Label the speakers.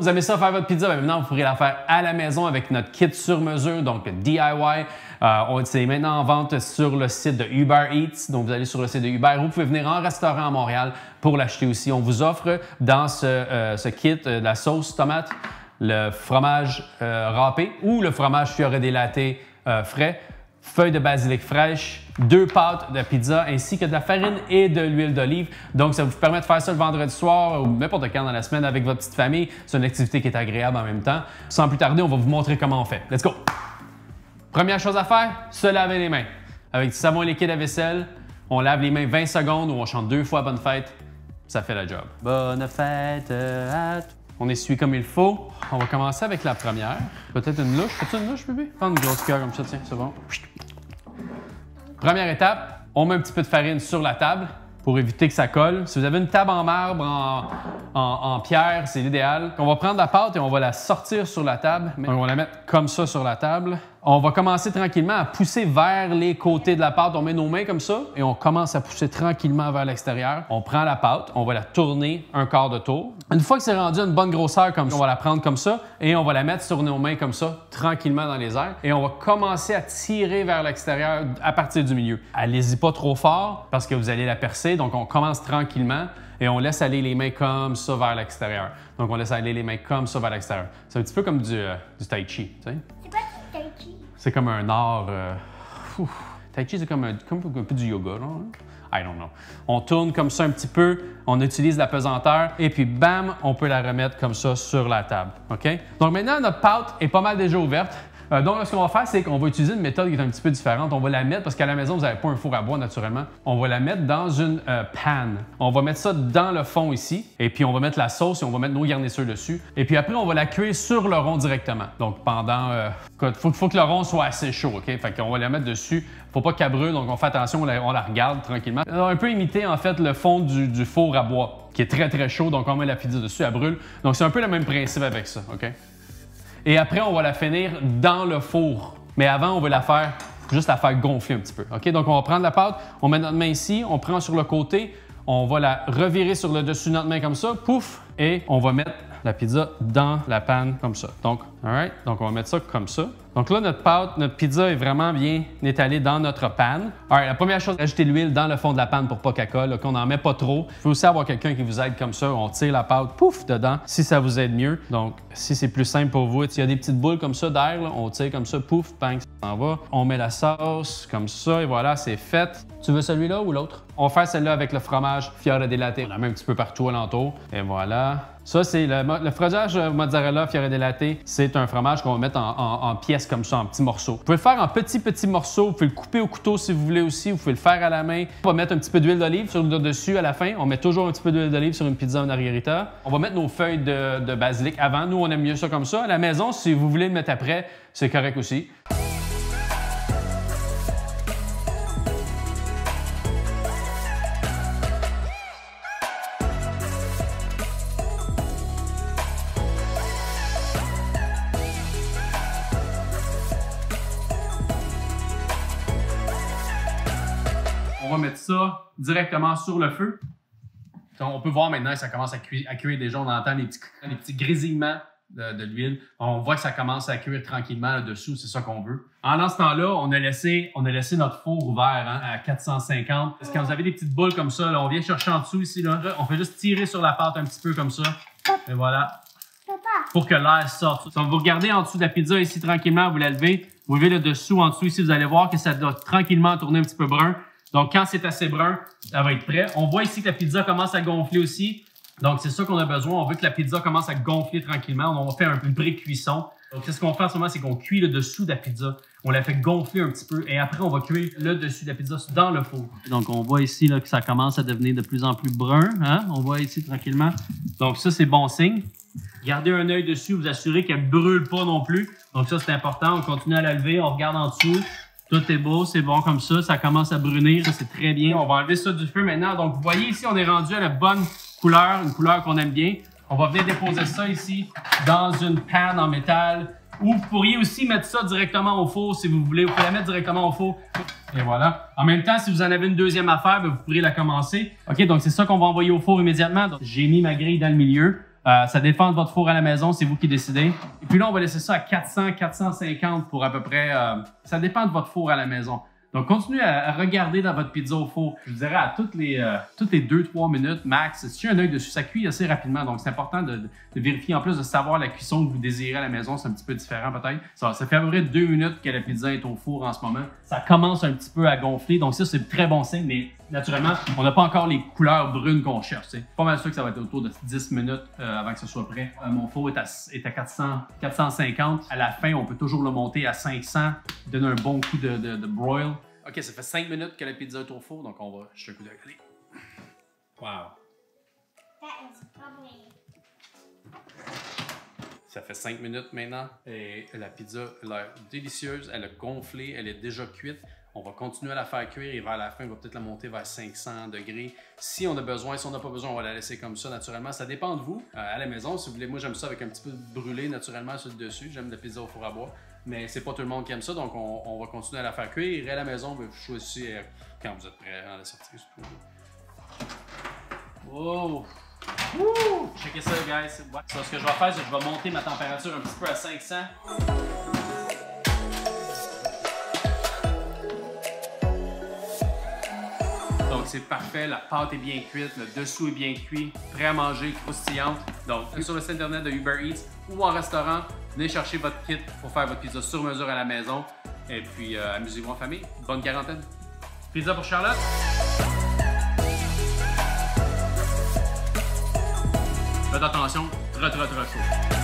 Speaker 1: Vous aimez ça faire votre pizza? Ben, maintenant, vous pourrez la faire à la maison avec notre kit sur mesure, donc DIY. Euh, c'est maintenant en vente sur le site de Uber Eats. Donc, vous allez sur le site de Uber. Vous pouvez venir en restaurant à Montréal pour l'acheter aussi. On vous offre dans ce, euh, kit euh, la sauce tomate, le fromage râpé ou le fromage fiore des frais feuilles de basilic fraîche, deux pâtes de pizza ainsi que de la farine et de l'huile d'olive. Donc, ça vous permet de faire ça le vendredi soir ou n'importe quand dans la semaine avec votre petite famille. C'est une activité qui est agréable en même temps. Sans plus tarder, on va vous montrer comment on fait. Let's go! Première chose à faire, se laver les mains. Avec du savon liquide à vaisselle, on lave les mains 20 secondes ou on chante deux fois bonne fête. Ça fait la job. Bonne fête à on essuie comme il faut. On va commencer avec la première. Peut-être une louche. Fais-tu une louche, bébé? Prends une grosse cuillère comme ça, tiens, c'est bon. Première étape, on met un petit peu de farine sur la table pour éviter que ça colle. Si vous avez une table en marbre, en, pierre, c'est l'idéal. On va prendre la pâte et on va la sortir sur la table. on va la mettre comme ça sur la table. On va commencer tranquillement à pousser vers les côtés de la pâte. On met nos mains comme ça et on commence à pousser tranquillement vers l'extérieur. On prend la pâte, on va la tourner un quart de tour. Une fois que c'est rendu à une bonne grosseur comme ça, on va la prendre comme ça et on va la mettre sur nos mains comme ça, tranquillement dans les airs. Et on va commencer à tirer vers l'extérieur à partir du milieu. Allez-y pas trop fort parce que vous allez la percer. Donc on commence tranquillement et on laisse aller les mains comme ça vers l'extérieur. Donc on laisse aller les mains comme ça vers l'extérieur. C'est un petit peu comme du, euh, du tai chi. Tu sais? C'est comme un art. Euh, tai Chi, c'est comme, un, comme un peu du yoga, là. I don't know. On tourne comme ça un petit peu, on utilise la pesanteur et puis bam, on peut la remettre comme ça sur la table. OK? Donc maintenant, notre pâte est pas mal déjà ouverte. Euh, donc, ce qu'on va faire, c'est qu'on va utiliser une méthode qui est un petit peu différente. On va la mettre, parce qu'à la maison, vous n'avez pas un four à bois naturellement. On va la mettre dans une euh, panne. On va mettre ça dans le fond ici. Et puis, on va mettre la sauce et on va mettre nos garnisseurs dessus. Et puis après, on va la cuire sur le rond directement. Donc, pendant. Il euh, faut, que le rond soit assez chaud, OK? Fait qu'on va la mettre dessus. Faut pas qu'elle brûle, donc on fait attention, on la, regarde tranquillement. On va un peu imiter, en fait, le fond du, du four à bois, qui est très, très chaud. Donc, on met la pizza dessus, elle brûle. Donc, c'est un peu le même principe avec ça, OK? Et après, on va la finir dans le four. Mais avant, on va la faire, juste la faire gonfler un petit peu. OK? Donc, on va prendre la pâte, on met notre main ici, on prend sur le côté, on va la revirer sur le dessus de notre main comme ça, pouf, et on va mettre la pizza dans la panne comme ça. Donc, all Donc, on va mettre ça comme ça. Donc là, notre pâte, notre pizza est vraiment bien étalée dans notre panne. Alors, la première chose, ajouter l'huile dans le fond de la panne pour pas qu'elle colle, qu'on n'en met pas trop. Il faut aussi avoir quelqu'un qui vous aide comme ça. On tire la pâte, pouf, dedans, si ça vous aide mieux. Donc, si c'est plus simple pour vous, il y a des petites boules comme ça d'air, on tire comme ça, pouf, bang, ça s'en va. On met la sauce comme ça et voilà, c'est fait. Tu veux celui-là ou l'autre? On va faire celle-là avec le fromage fiore di latte. On a même un petit peu partout alentour. Et voilà. Ça, c'est le, le, fromage mozzarella fiore di latte. C'est un fromage qu'on va mettre en, pièces comme ça, en petits morceaux. Vous pouvez le faire en petits, petits morceaux. Vous pouvez le couper au couteau si vous voulez aussi. Vous pouvez le faire à la main. On va mettre un petit peu d'huile d'olive sur le dessus à la fin. On met toujours un petit peu d'huile d'olive sur une pizza en margherita. On va mettre nos feuilles de, de basilic avant. Nous, on aime mieux ça comme ça. À la maison, si vous voulez le mettre après, c'est correct aussi. On va mettre ça directement sur le feu. on peut voir maintenant que ça commence à cuire, à cuire déjà. On entend les petits, les petits grésillements de, l'huile. On voit que ça commence à cuire tranquillement là-dessous. C'est ça qu'on veut. En ce temps-là, on, a laissé, on a laissé notre four ouvert hein, à 450. quand vous avez des petites boules comme ça, on vient chercher en dessous ici. Là, on fait juste tirer sur la pâte un petit peu comme ça. Et voilà. Pour que l'air sorte. Donc, vous regardez en dessous de la pizza ici tranquillement, vous la levez. Vous levez le dessous en dessous ici, vous allez voir que ça doit tranquillement tourner un petit peu brun. Donc, quand c'est assez brun, ça va être prêt. On voit ici que la pizza commence à gonfler aussi. Donc, c'est ça qu'on a besoin. On veut que la pizza commence à gonfler tranquillement. On va faire un, une pré-cuisson. Donc, ce qu'on fait en ce moment, c'est qu'on cuit le dessous de la pizza. On la fait gonfler un petit peu et après, on va cuire le dessus de la pizza dans le four. Donc, on voit ici là, que ça commence à devenir de plus en plus brun. Hein? On voit ici tranquillement. Donc, ça, c'est bon signe. Gardez un œil dessus, vous assurez qu'elle ne brûle pas non plus. Donc, ça, c'est important. On continue à la lever, on regarde en dessous. Tout est beau, c'est bon comme ça. Ça commence à brunir, c'est très bien. On va enlever ça du feu maintenant. Donc vous voyez ici, on est rendu à la bonne couleur, une couleur qu'on aime bien. On va venir déposer ça ici dans une panne en métal. Ou vous pourriez aussi mettre ça directement au four si vous voulez. Vous pouvez la mettre directement au four. Et voilà. En même temps, si vous en avez une deuxième affaire, ben, vous pourrez la commencer. OK, donc c'est ça qu'on va envoyer au four immédiatement. J'ai mis ma grille dans le milieu. Euh, ça dépend de votre four à la maison, c'est vous qui décidez. Et puis là, on va laisser ça à 400, 450 pour à peu près. Euh, ça dépend de votre four à la maison. Donc, continuez à, regarder dans votre pizza au four. Je vous dirais à toutes les, euh, toutes les 2-3 minutes max. Si un œil dessus, ça cuit assez rapidement. Donc, c'est important de, vérifier. En plus de savoir la cuisson que vous désirez à la maison, c'est un petit peu différent peut-être. Ça, ça fait à peu près 2 minutes que la pizza est au four en ce moment. Ça commence un petit peu à gonfler. Donc, ça, c'est très bon signe. Mais naturellement, on n'a pas encore les couleurs brunes qu'on cherche. C'est pas mal sûr que ça va être autour de 10 minutes euh, avant que ce soit prêt. Euh, mon four est à, est à 400, 450. À la fin, on peut toujours le monter à 500, donner un bon coup de, de, de broil. OK, ça fait 5 minutes que la pizza est au four, donc on va jeter un coup d'œil. Wow. Ça fait 5 minutes maintenant et la pizza a l'air délicieuse. Elle a gonflé, elle est déjà cuite. On va continuer à la faire cuire et vers la fin, on va peut-être la monter vers 500 degrés. Si on a besoin, si on n'a pas besoin, on va la laisser comme ça naturellement. Ça dépend de vous. Euh, à la maison, si vous voulez, moi j'aime ça avec un petit peu brûlé naturellement sur le dessus. J'aime la pizza au four à bois. Mais c'est pas tout le monde qui aime ça, donc on, va continuer à la faire cuire. Et à la maison, vous choisissez euh, quand vous êtes prêt à la sortir. Oh! Wouh! Checkez ça, guys. ce que je vais faire, c'est que je vais monter ma température un petit peu à 500. Donc c'est parfait, la pâte est bien cuite, le dessous est bien cuit, prêt à manger, croustillante. Donc sur le site internet de Uber Eats ou en restaurant, venez chercher votre kit pour faire votre pizza sur mesure à la maison. Et puis euh, amusez-vous en famille. Bonne quarantaine. Pizza pour Charlotte. Faites attention, très très très chaud.